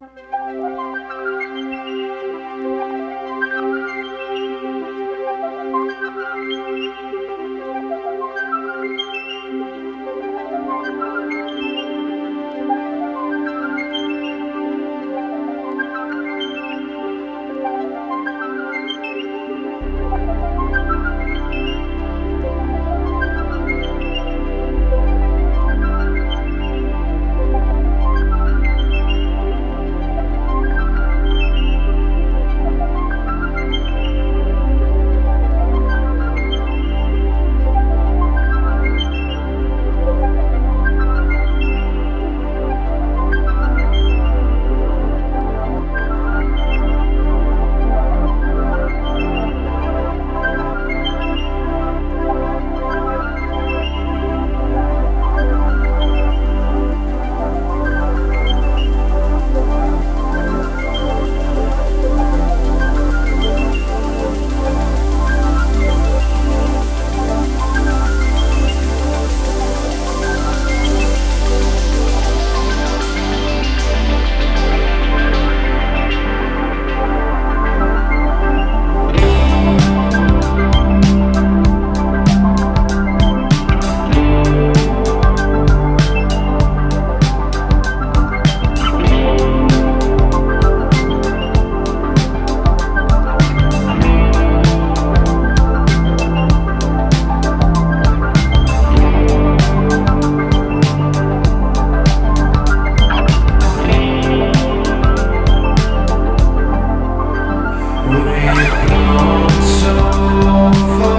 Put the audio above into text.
Bye. so far.